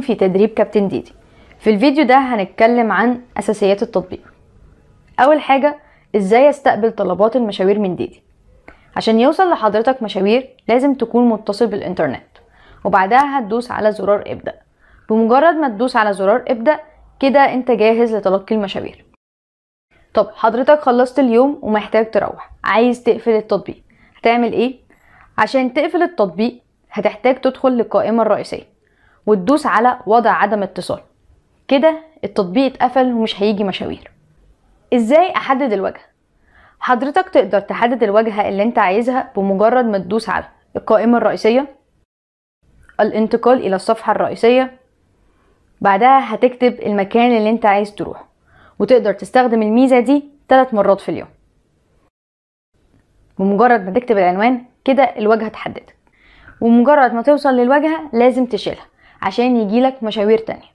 في تدريب كابتن ديدي. في الفيديو ده هنتكلم عن أساسيات التطبيق. أول حاجة إزاي أستقبل طلبات المشاوير من ديدي. عشان يوصل لحضرتك مشاوير لازم تكون متصل بالإنترنت. وبعدها هتدوس على زرار إبدأ. بمجرد ما تدوس على زرار إبدأ كده أنت جاهز لتلقي المشاوير. طب حضرتك خلصت اليوم ومحتاج تروح. عايز تقفل التطبيق. هتعمل إيه؟ عشان تقفل التطبيق هتحتاج تدخل للقائمة الرئيسية. وتدوس على وضع عدم اتصال. كده التطبيق اتقفل ومش هيجي مشاوير. إزاي أحدد الوجهة حضرتك تقدر تحدد الواجهة اللي أنت عايزها بمجرد ما تدوس على القائمة الرئيسية الانتقال إلى الصفحة الرئيسية بعدها هتكتب المكان اللي أنت عايز تروح وتقدر تستخدم الميزة دي ثلاث مرات في اليوم. بمجرد ما تكتب العنوان كده الواجهة اتحددت ومجرد ما توصل للواجهة لازم تشيلها. عشان يجيلك مشاوير تانية.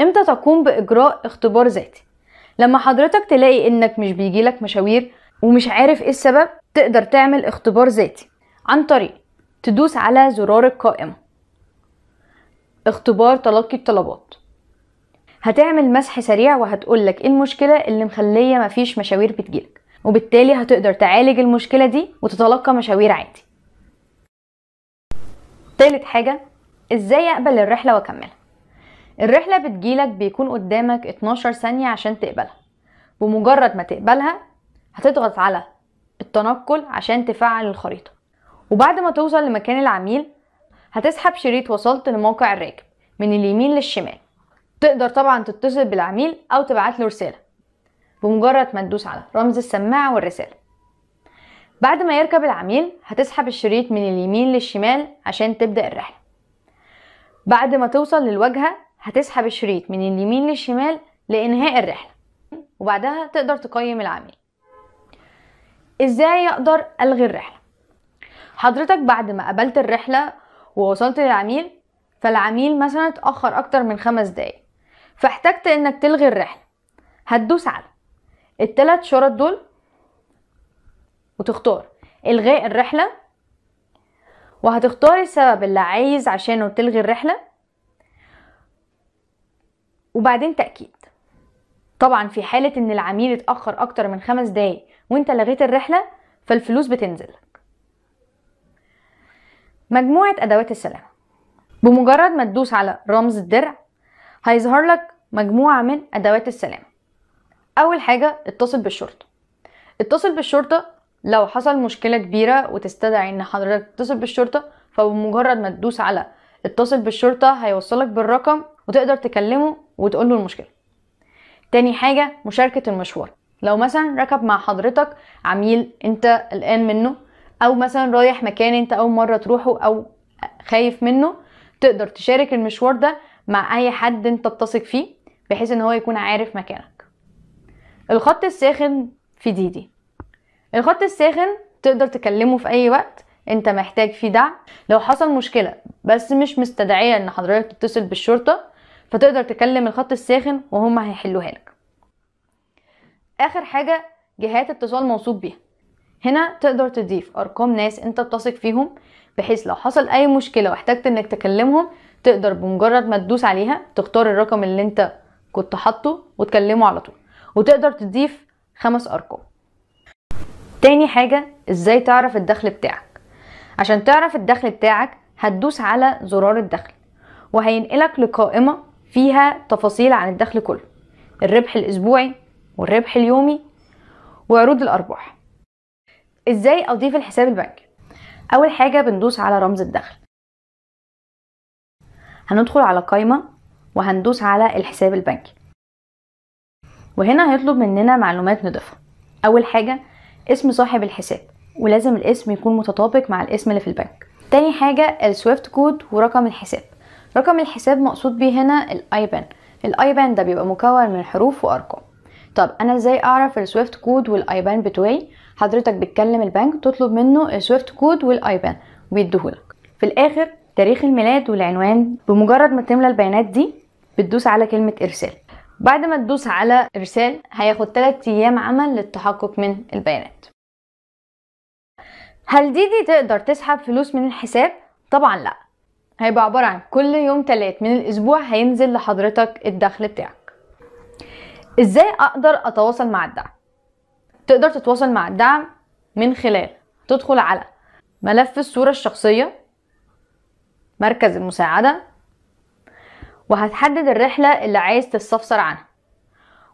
إمتى تقوم بإجراء اختبار ذاتي؟ لما حضرتك تلاقي إنك مش بيجيلك مشاوير ومش عارف إيه السبب تقدر تعمل اختبار ذاتي عن طريق تدوس على زرار القائمة. اختبار تلقي الطلبات. هتعمل مسح سريع وهتقولك إيه المشكلة اللي مخلية مفيش مشاوير بتجيلك وبالتالي هتقدر تعالج المشكلة دي وتتلقى مشاوير عادي. تالت حاجة إزاي أقبل الرحلة وأكملها؟ الرحلة بتجيلك بيكون قدامك 12 ثانية عشان تقبلها. بمجرد ما تقبلها هتضغط على التنقل عشان تفعل الخريطة. وبعد ما توصل لمكان العميل هتسحب شريط وصلت لموقع الراكب من اليمين للشمال. تقدر طبعا تتصل بالعميل أو تبعت له رسالة. بمجرد ما تدوس على رمز السماعة والرسالة. بعد ما يركب العميل هتسحب الشريط من اليمين للشمال عشان تبدأ الرحلة. بعد ما توصل للواجهة هتسحب الشريط من اليمين للشمال لإنهاء الرحلة وبعدها تقدر تقيم العميل. إزاي أقدر ألغي الرحلة؟ حضرتك بعد ما قبلت الرحلة ووصلت للعميل فالعميل مثلا اتأخر أكتر من خمس دقايق فاحتجت إنك تلغي الرحلة. هتدوس على التلات شرط دول وتختار. الغاء الرحلة. وهتختار السبب اللي عايز عشانه تلغي الرحلة. وبعدين تأكيد. طبعا في حالة إن العميل اتأخر أكتر من خمس دقايق وإنت لغيت الرحلة فالفلوس بتنزل. لك مجموعة أدوات السلامة. بمجرد ما تدوس على رمز الدرع هيظهر لك مجموعة من أدوات السلامة. أول حاجة اتصل بالشرطة. اتصل بالشرطة لو حصل مشكلة كبيرة وتستدعي إن حضرتك تتصل بالشرطة فبمجرد ما تدوس على اتصل بالشرطة هيوصلك بالرقم وتقدر تكلمه وتقول له المشكلة. تاني حاجة مشاركة المشوار. لو مثلا ركب مع حضرتك عميل أنت قلقان منه أو مثلا رايح مكان أنت أول مرة تروحه أو خايف منه تقدر تشارك المشوار ده مع أي حد أنت بتثق فيه بحيث إن هو يكون عارف مكانك. الخط الساخن في ديدي الخط الساخن تقدر تكلمه في أي وقت أنت محتاج فيه دعم. لو حصل مشكلة بس مش مستدعية إن حضرتك تتصل بالشرطة فتقدر تكلم الخط الساخن وهم هيحلوها لك. آخر حاجة جهات اتصال موثوق بيها. هنا تقدر تضيف أرقام ناس أنت بتثق فيهم بحيث لو حصل أي مشكلة واحتجت إنك تكلمهم تقدر بمجرد ما تدوس عليها تختار الرقم اللي أنت كنت حاطه وتكلمه على طول. وتقدر تضيف خمس أرقام. تاني حاجة إزاي تعرف الدخل بتاعك؟ عشان تعرف الدخل بتاعك هتدوس على زرار الدخل وهينقلك لقائمة فيها تفاصيل عن الدخل كله الربح الأسبوعي والربح اليومي وعروض الأرباح. إزاي أضيف الحساب البنكي؟ أول حاجة بندوس على رمز الدخل. هندخل على قائمة وهندوس على الحساب البنكي وهنا هيطلب مننا معلومات نضيفها أول حاجة اسم صاحب الحساب ولازم الاسم يكون متطابق مع الاسم اللي في البنك. تاني حاجة ال SWIFT code ورقم الحساب. رقم الحساب مقصود بيه هنا ال IBAN ال IBAN ده بيبقى مكون من حروف وأرقام. طب أنا إزاي أعرف ال SWIFT code وال IBAN بتوعي؟ حضرتك بتكلم البنك تطلب منه ال SWIFT code وال IBAN ويديهولك في الآخر تاريخ الميلاد والعنوان. بمجرد ما تملى البيانات دي بتدوس على كلمة إرسال. بعد ما تدوس على ارسال هياخد 3 أيام عمل للتحقق من البيانات. هل دي دي تقدر تسحب فلوس من الحساب؟ طبعا لا. هيبقى عبارة عن كل يوم تلات من الأسبوع هينزل لحضرتك الدخل بتاعك. إزاي أقدر أتواصل مع الدعم؟ تقدر تتواصل مع الدعم من خلال تدخل على ملف الصورة الشخصية مركز المساعدة وهتحدد الرحلة اللي عايز تستفسر عنها.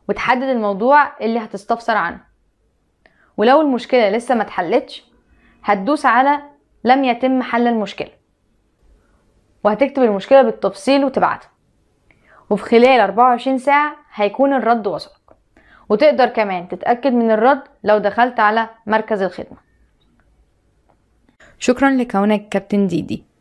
وتحدد الموضوع اللي هتستفسر عنه. ولو المشكلة لسه ما اتحلتش هتدوس على لم يتم حل المشكلة. وهتكتب المشكلة بالتفصيل وتبعتها. وفي خلال 24 ساعة هيكون الرد وصلك. وتقدر كمان تتأكد من الرد لو دخلت على مركز الخدمة. شكرا لكونك كابتن ديدي.